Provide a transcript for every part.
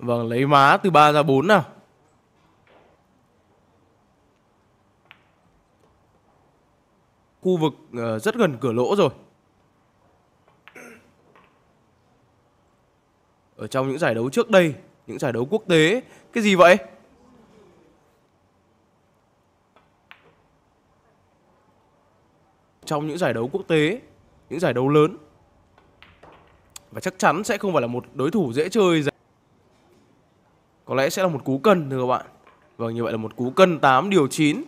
Vâng, lấy má từ 3 ra 4 nào. Khu vực uh, rất gần cửa lỗ rồi. Ở trong những giải đấu trước đây, những giải đấu quốc tế, cái gì vậy? Trong những giải đấu quốc tế, những giải đấu lớn và chắc chắn sẽ không phải là một đối thủ dễ chơi có lẽ sẽ là một cú cân, thưa các bạn. Vâng như vậy là một cú cân 8 điều 9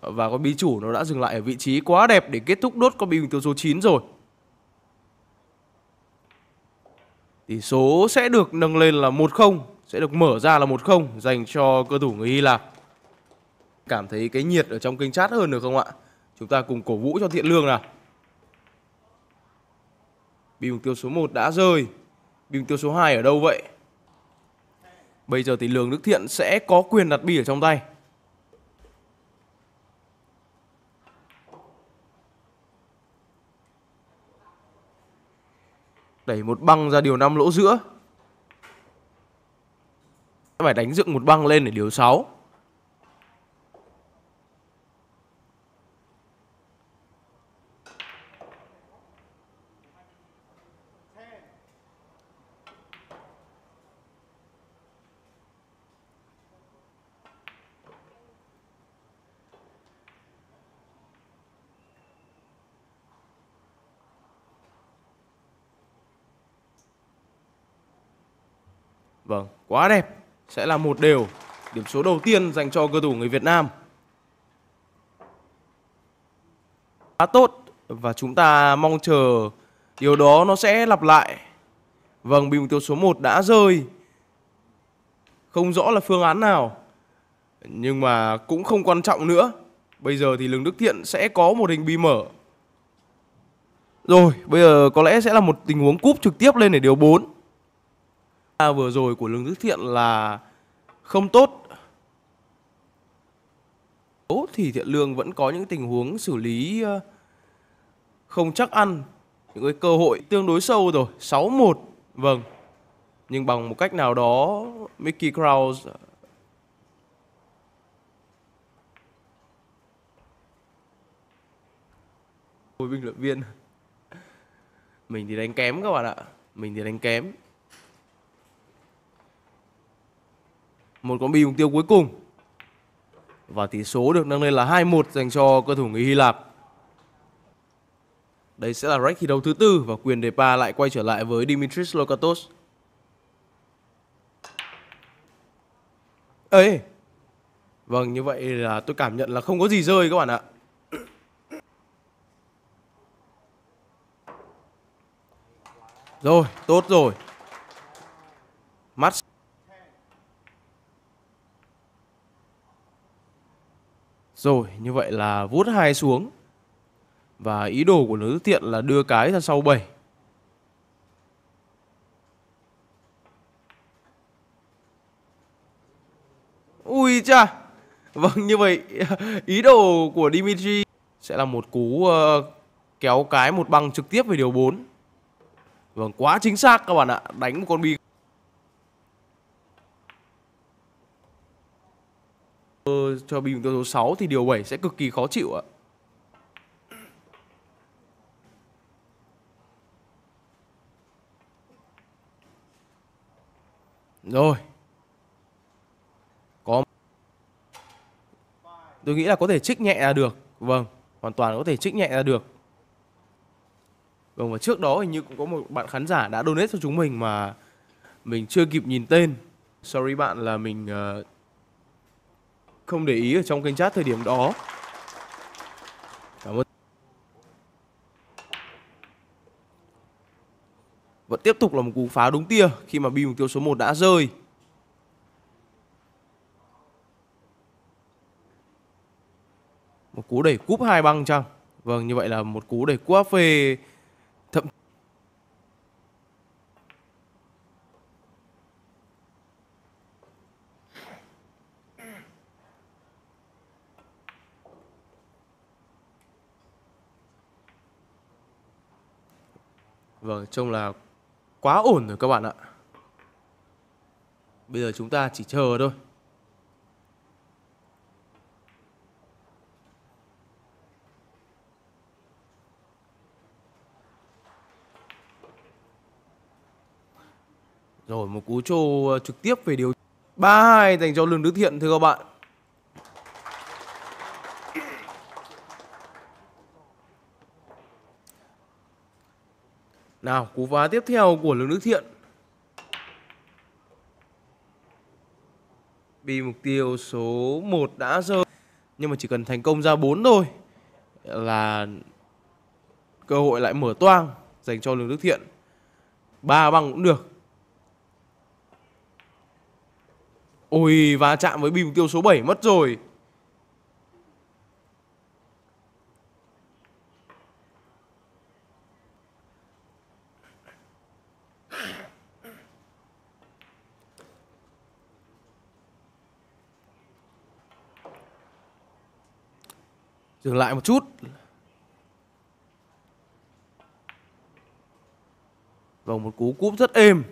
Và con bí chủ nó đã dừng lại ở vị trí quá đẹp để kết thúc đốt con bí tiêu số 9 rồi. Tỷ số sẽ được nâng lên là 1-0 Sẽ được mở ra là 1-0 dành cho cơ thủ người Hy Lạp. Cảm thấy cái nhiệt ở trong kênh chat hơn được không ạ? Chúng ta cùng cổ vũ cho Thiện Lương nào. Bi mục tiêu số 1 đã rơi. Bi mục tiêu số 2 ở đâu vậy? Bây giờ thì Lường Đức Thiện sẽ có quyền đặt bi ở trong tay. Đẩy một băng ra điều 5 lỗ giữa. Phải đánh dựng một băng lên để điều 6. Vâng, quá đẹp. Sẽ là một đều. Điểm số đầu tiên dành cho cơ thủ người Việt Nam. Khá tốt và chúng ta mong chờ điều đó nó sẽ lặp lại. Vâng, bình mục tiêu số 1 đã rơi. Không rõ là phương án nào. Nhưng mà cũng không quan trọng nữa. Bây giờ thì Lương Đức Thiện sẽ có một hình bi mở. Rồi, bây giờ có lẽ sẽ là một tình huống cúp trực tiếp lên để điều 4 vừa rồi của Lương Đức Thiện là không tốt. Tốt thì Thiện Lương vẫn có những tình huống xử lý ờ, không chắc ăn, những cái cơ hội tương đối sâu rồi 6-1 vâng. Nhưng bằng một cách nào đó, Mickey Krause ờ, Ôi bình luận viên. Mình thì đánh kém các bạn ạ, Mình thì đánh kém. Một con bi mục tiêu cuối cùng. Và tỷ số được nâng lên là 2-1 dành cho cơ thủ người Hy Lạp. Đây sẽ là rách thi đấu thứ tư và quyền đề pa lại quay trở lại với Dimitris Lokatos. Ê! Vâng, như vậy là tôi cảm nhận là không có gì rơi các bạn ạ. Rồi, tốt rồi. Rồi, như vậy là vuốt hai xuống. Và ý đồ của nữ Tiện là đưa cái ra sau 7. Ui cha. Vâng, như vậy ý đồ của Dimitri sẽ là một cú uh, kéo cái một băng trực tiếp về điều 4. Vâng, quá chính xác các bạn ạ. Đánh một con bi cho bình tiêu số 6 thì điều 7 sẽ cực kỳ khó chịu ạ. Rồi. Có Tôi nghĩ là có thể trích nhẹ là được. Vâng, hoàn toàn có thể trích nhẹ là được. Vâng và trước đó hình như cũng có một bạn khán giả đã donate cho chúng mình mà mình chưa kịp nhìn tên. Sorry bạn là mình uh, không để ý ở trong kênh chat thời điểm đó. Cảm ơn. Vẫn tiếp tục là một cú phá đúng tia khi mà bi mục tiêu số 1 đã rơi. Một cú đẩy cúp hai băng chăng? Vâng, như vậy là một cú đẩy cúp phê Vâng, trông là quá ổn rồi các bạn ạ. Bây giờ chúng ta chỉ chờ thôi. Rồi một cú trô trực tiếp về điều 3-2 dành cho Lương Đức Thiện thưa các bạn. Nào, cú phá tiếp theo của lực Đức Thiện. Bị mục tiêu số 1 đã rơi. Nhưng mà chỉ cần thành công ra 4 thôi Là cơ hội lại mở toang dành cho lực Đức Thiện. Ba băng cũng được. Ôi va chạm với bi mục tiêu số 7 mất rồi. Dừng lại một chút. Vòng một cú cúp rất êm.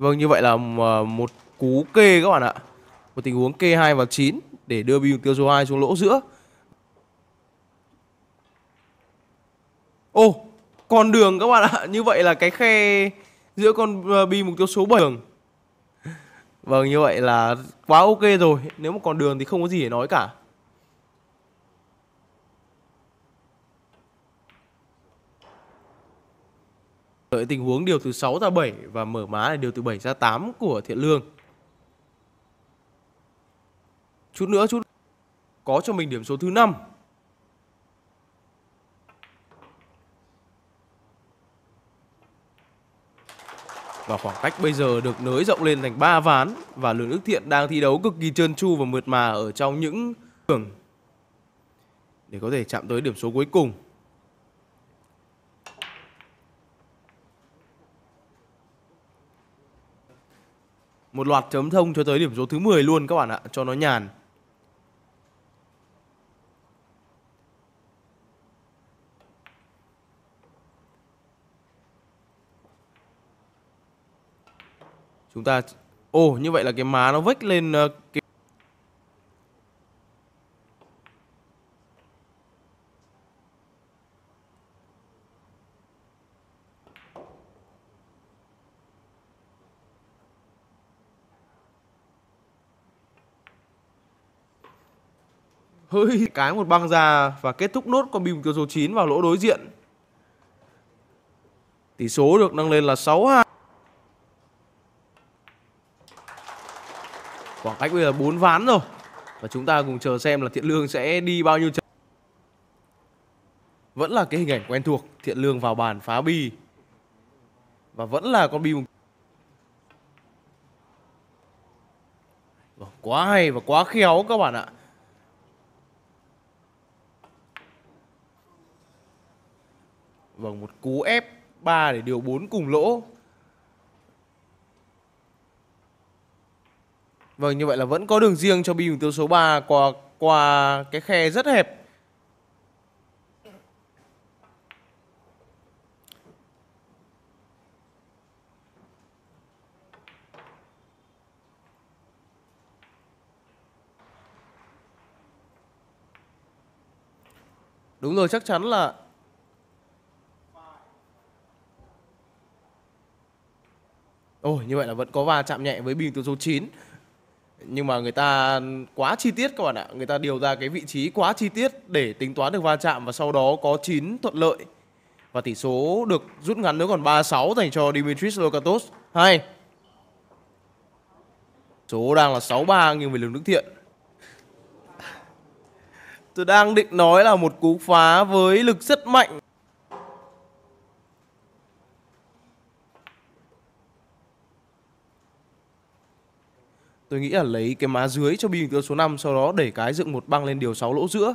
Vâng như vậy là ờ, một cú kê các bạn ạ. Một tình huống kê 2 vào 9 Để đưa bi tiêu số 2 xuống lỗ giữa. Ô, con đường các bạn ạ. Như vậy là cái khe giữa con ờ, bi mục tiêu số 7 đường. Vâng như vậy là quá ok rồi. Nếu mà còn đường thì không có gì để nói cả. Đợi tình huống điều từ 6 ra 7 và mở má là điều từ 7 ra 8 của Thiện Lương. Chút nữa, chút có cho mình điểm số thứ 5. Và khoảng cách bây giờ được nới rộng lên thành 3 ván và Lương Đức Thiện đang thi đấu cực kỳ trơn tru và mượt mà ở trong những đường để có thể chạm tới điểm số cuối cùng. Một loạt chấm thông cho tới điểm số thứ 10 luôn các bạn ạ, Cho nó nhàn. Chúng ta, Ồ, như vậy là cái má nó vách lên ờ, cái hơi cái một băng ra và kết thúc nốt con bìm cửa số 9 vào lỗ đối diện. Tỷ số được nâng lên là 6-2. Khoảng cách bây giờ 4 ván rồi. Và chúng ta cùng chờ xem là Thiện Lương sẽ đi bao nhiêu trận. Vẫn là cái hình ảnh quen thuộc, Thiện Lương vào bàn phá bi. Và vẫn là con bi vâng, Quá hay và quá khéo các bạn ạ. Vâng, một cú ép 3 để điều 4 cùng lỗ. Vâng, như vậy là vẫn có đường riêng cho bi mục tiêu số 3 qua qua cái khe rất hẹp. Đúng rồi, chắc chắn là Ồ, như vậy là vẫn có va chạm nhẹ với bình từ số 9. Nhưng mà người ta quá chi tiết các bạn ạ. Người ta điều ra cái vị trí quá chi tiết để tính toán được va chạm và sau đó có 9 thuận lợi. Và tỷ số được rút ngắn nữa còn 36 dành cho Dimitris Lokatos. Hay. Số đang là 6-3 nghiêng về lực nước thiện. Tôi đang định nói là một cú phá với lực rất mạnh Tôi nghĩ là lấy cái má dưới cho bi tướng số 5 Sau đó đẩy cái dựng một băng lên điều 6 lỗ giữa.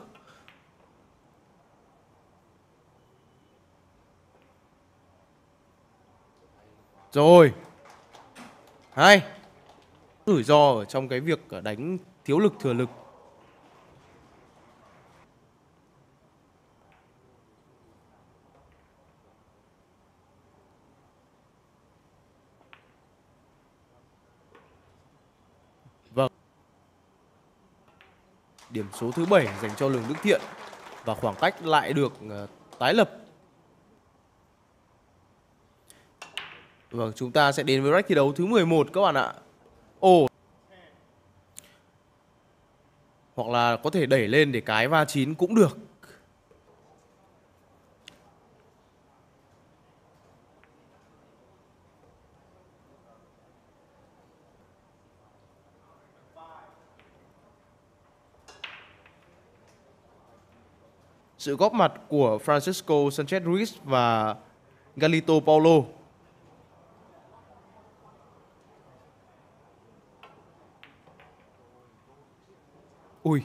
Rồi. Hai Rủi ro ở trong cái việc ờ, đánh thiếu lực, thừa lực Vâng Điểm số thứ 7 dành cho Lường Đức Thiện Và khoảng cách lại được ờ, tái lập Vâng, chúng ta sẽ đến với rack thi đấu thứ 11 các bạn ạ. Ồ. Hoặc là có thể đẩy lên để cái va chín cũng được. Sự góp mặt của Francisco Sanchez Ruiz và Galito Paulo Ui.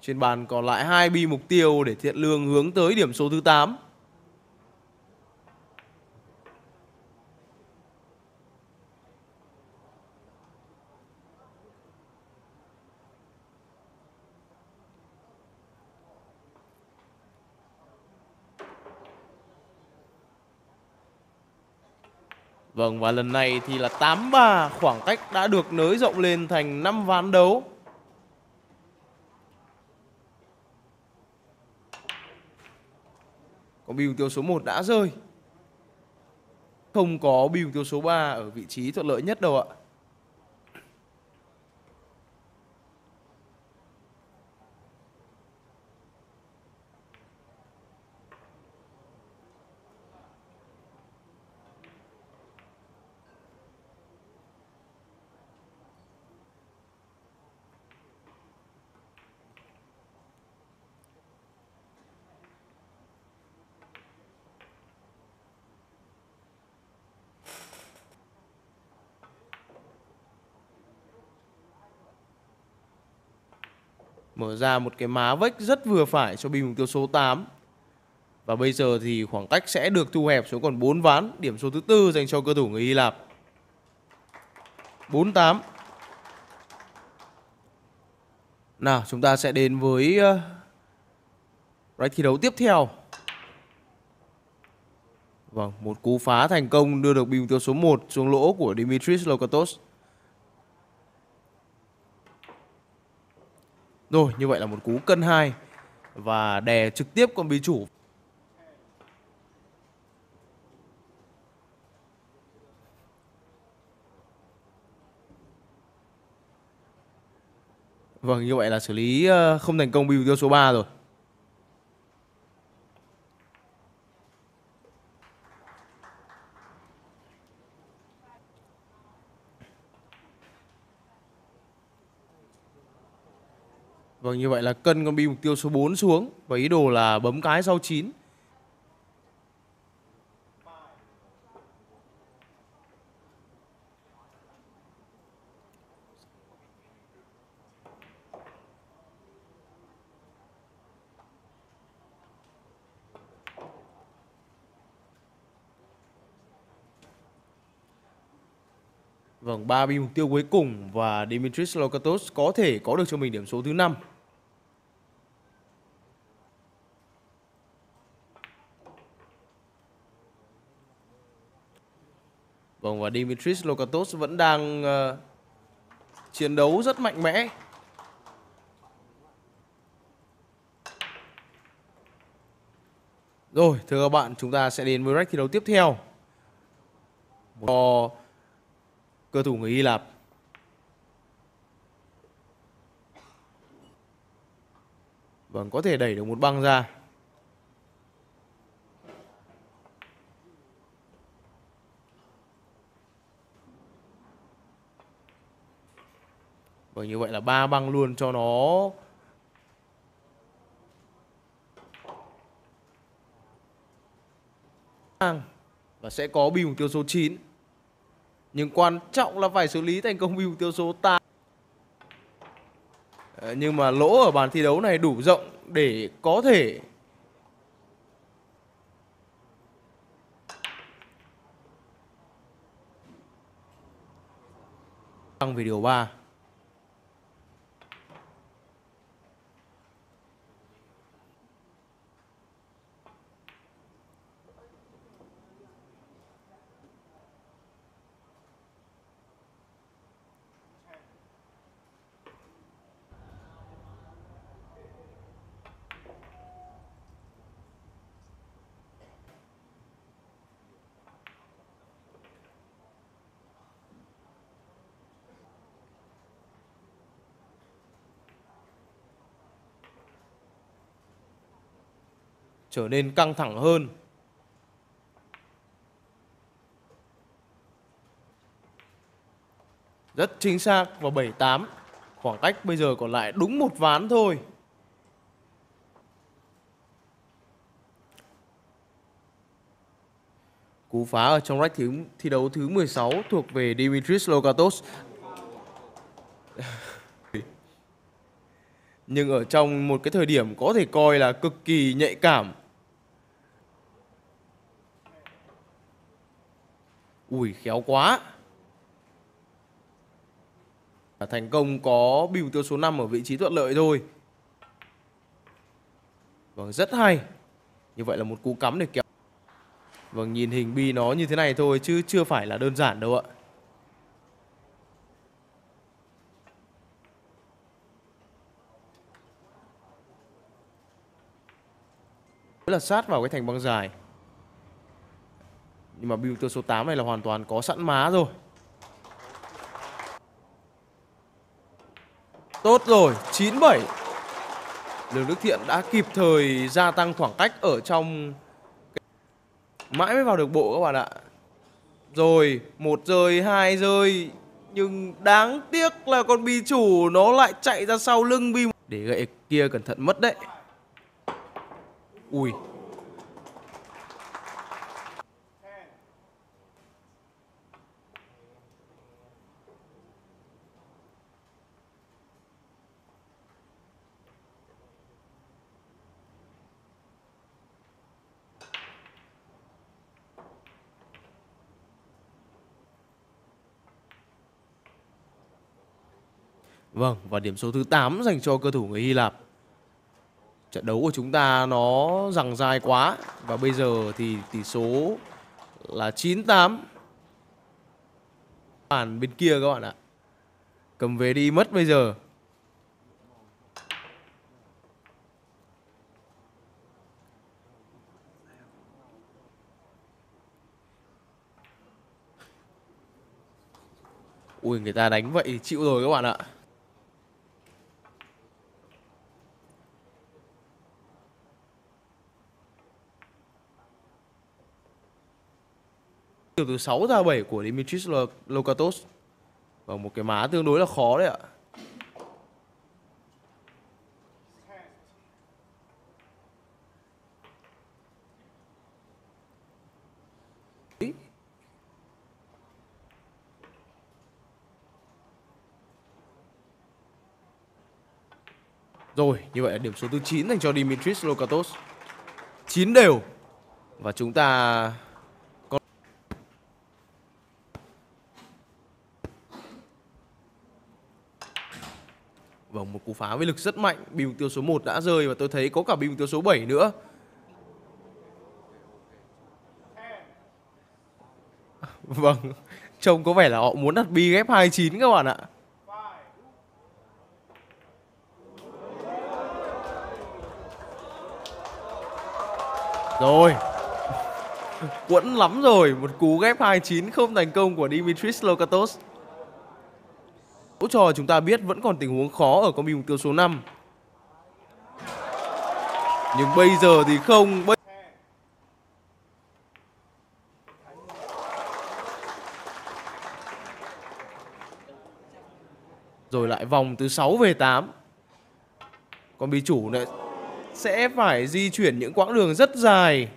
Trên bàn còn lại hai bi mục tiêu để Thiện Lương hướng tới điểm số thứ 8. Vâng và lần này thì là 8-3 Khoảng cách đã được nới rộng lên thành 5 ván đấu. Còn bill tiêu số 1 đã rơi. Không có bill tiêu số 3 ở vị trí thuận lợi nhất đâu ạ. Mở ra một cái má vách rất vừa phải cho bình mục tiêu số 8 Và bây giờ thì khoảng cách sẽ được thu hẹp xuống còn 4 ván Điểm số thứ tư dành cho cơ thủ người Hy Lạp. 48 Nào chúng ta sẽ đến với ờ, uh, Right thi đấu tiếp theo. Vâng, một cú phá thành công đưa được bình tiêu số 1 xuống lỗ của Dimitris Lokatos Rồi, như vậy là một cú cân 2 và đè trực tiếp con bí chủ. Vâng, như vậy là xử lý ờ, không thành công bi tiêu số 3 rồi. Vâng như vậy là cân con bi mục tiêu số 4 xuống Và ý đồ là bấm cái sau 9 Vâng, 3 bi mục tiêu cuối cùng và Dimitris Lokatos có thể có được cho mình điểm số thứ 5. Vâng và Dimitris Lokatos vẫn đang uh, chiến đấu rất mạnh mẽ. Rồi, thưa các bạn, chúng ta sẽ đến với rack thi đấu tiếp theo. Cho cơ thủ người Hy Lạp. Vâng, có thể đẩy được một băng ra. Và như vậy là ba băng luôn cho nó. Và sẽ có bi mục tiêu số 9 Nhưng quan trọng là phải xử lý thành công bi mục tiêu số 8 ờ, Nhưng mà lỗ ở bàn thi đấu này đủ rộng để có thể tăng về điều 3 trở nên căng thẳng hơn. Rất chính xác vào 78. Khoảng cách bây giờ còn lại đúng một ván thôi. Cú phá ở trong rách thi, thi đấu thứ 16 thuộc về Dimitris Lokatos Nhưng ở trong một cái thời điểm có thể coi là cực kỳ nhạy cảm Ui khéo quá. Thành công có biểu tiêu số 5 ở vị trí thuận lợi thôi. Vâng rất hay. Như vậy là một cú cắm để kéo. Vâng nhìn hình bi nó như thế này thôi chứ chưa phải là đơn giản đâu ạ. Là sát vào cái thành băng dài nhưng mà build số 8 này là hoàn toàn có sẵn má rồi. Tốt rồi 97 Lương Đức Thiện đã kịp thời gia tăng khoảng cách ở trong Mãi mới vào được bộ các bạn ạ. Rồi, một rơi, hai rơi. Nhưng đáng tiếc là con bi chủ nó lại chạy ra sau lưng bi Để gậy kia cẩn thận mất đấy. Ui. Vâng, và điểm số thứ 8 dành cho cơ thủ người Hy Lạp. Trận đấu của chúng ta nó rằng dài quá và bây giờ thì tỷ số là 9-8. Bàn bên kia các bạn ạ. Cầm về đi mất bây giờ. Ui người ta đánh vậy chịu rồi các bạn ạ. Từ thứ 6 ra 7 của Dimitris Lokatos. Và một cái má tương đối là khó đấy ạ. Rồi, như vậy là điểm số thứ 9 dành cho Dimitris Lokatos. 9 đều. Và chúng ta Vâng, một cú phá với lực rất mạnh. Bì mục tiêu số 1 đã rơi và tôi thấy có cả bì mục tiêu số 7 nữa. Vâng, trông có vẻ là họ muốn đặt bi ghép 29 các bạn ạ. Rồi Quẫn lắm rồi Một cú ghép 29 không thành công của Dimitris Lokatos Dẫu trò chúng ta biết vẫn còn tình huống khó ở con bi mục tiêu số 5 Nhưng bây giờ thì không, bây... Rồi lại vòng từ 6 về 8 Con bi chủ này sẽ phải di chuyển những quãng đường rất dài.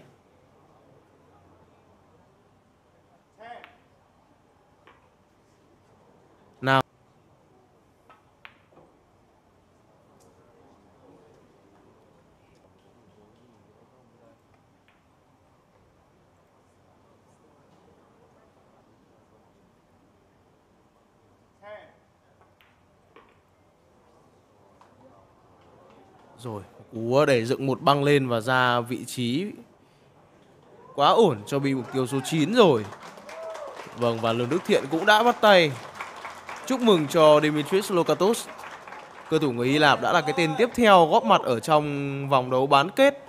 Rồi, cú để dựng một băng lên và ra vị trí quá ổn cho bị mục tiêu số 9 rồi. Vâng, và Lương Đức Thiện cũng đã bắt tay. Chúc mừng cho Dimitris Lokatos. Cơ thủ người Hy Lạp đã là cái tên tiếp theo góp mặt ở trong vòng đấu bán kết